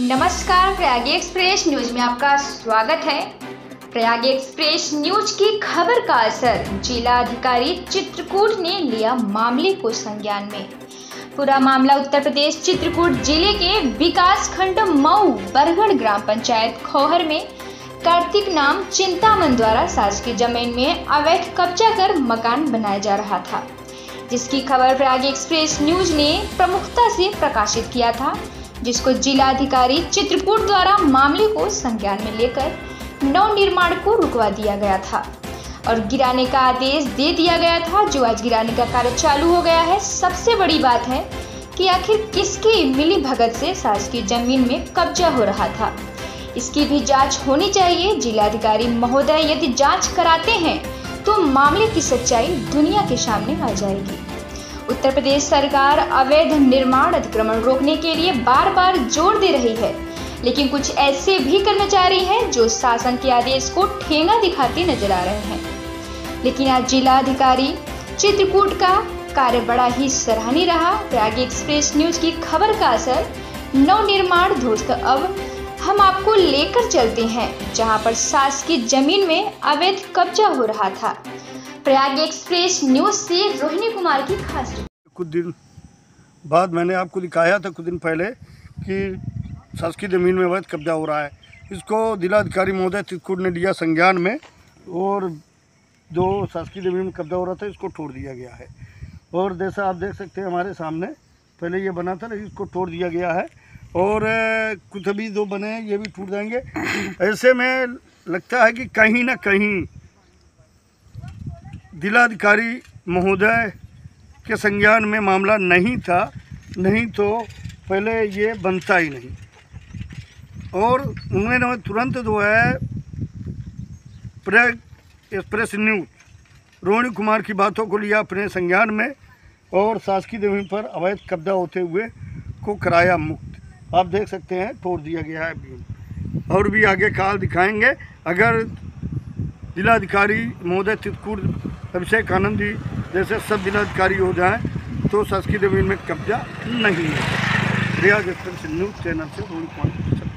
नमस्कार, Prayag express news में आपका स्वागत है। प्रयाग एक्सप्रेस न्यूज़ की खबर का असर जिला अधिकारी चित्रकूट ने लिया मामले को संज्ञान में। पूरा मामला उत्तर प्रदेश चित्रकूट ज़िले के विकास खंड मऊ बरगढ़ ग्राम पंचायत खोहर में कार्तिक नाम चिंतामन द्वारा शासकीय ज़मीन में अवैध कब्जा कर मकान बनाया जा रहा था। जिसकी खबर प्रयाग एक्सप्रेस न्यूज़ ने प्रमुखता से प्रकाशित किया था। जिसको जिलाधिकारी चित्रकूट द्वारा मामले को संज्ञान में लेकर नव निर्माण को रुकवा दिया गया था और गिराने का आदेश दे दिया गया था। जो आज गिराने का कार्य चालू हो गया है, सबसे बड़ी बात है कि आखिर किसकी मिली भगत से शासकीय ज़मीन में कब्जा हो रहा था। इसकी भी जाँच होनी चाहिए। जिलाधिकारी महोदय यदि जाँच कराते हैं तो मामले की सच्चाई दुनिया के सामने आ जाएगी। उत्तर प्रदेश सरकार अवैध निर्माण अतिक्रमण रोकने के लिए बार बार ज़ोर दे रही है। लेकिन कुछ ऐसे भी कर्मचारी हैं जो शासन के आदेश को ठेंगा दिखाते नज़र आ रहे हैं। लेकिन आज जिला अधिकारी चित्रकूट का कार्य बड़ा ही सराहनीय रहा। प्रयाग एक्सप्रेस न्यूज़ की खबर का असर नवनिर्माण ध्वस्त। अब हम आपको लेकर चलते हैं, जहाँ पर शासकीय ज़मीन में अवैध कब्जा हो रहा था। प्रयाग एक्सप्रेस न्यूज़ से रोहिणी कुमार की खास कुछ दिन बाद मैंने आपको दिखाया था, कुछ दिन पहले, कि शासकीय ज़मीन में अवैध कब्जा हो रहा है। इसको जिलाधिकारी महोदय चित्रकूट ने लिया संज्ञान में, और जो शासकीय ज़मीन में कब्जा हो रहा था, इसको तोड़ दिया गया है। और जैसा आप देख सकते हैं हमारे सामने, पहले ये बना था लेकिन इसको तोड़ दिया गया है। और कुछ अभी जो बने हैं, ये भी टूट जाएँगे। ऐसे में लगता है कि कहीं ना कहीं जिलाधिकारी महोदय के संज्ञान में मामला नहीं था, नहीं तो पहले ये बनता ही नहीं। और उन्होंने तुरंत जो है, press express news, Rohini Kumar की बातों को लिया अपने संज्ञान में और शासकीय ज़मीन पर अवैध कब्जा होते हुए को कराया मुक्त। आप देख सकते हैं, तोड़ दिया गया है, और भी आगे काल दिखाएँगे। अगर जिलाधिकारी महोदय चित्रकूट अभिषेक आनंद जी, जैसे सब जिलाधिकारी हो जाएँ तो शासकीय ज़मीन में कब्जा नहीं है रियाज न्यूज़ चैनल से रोहित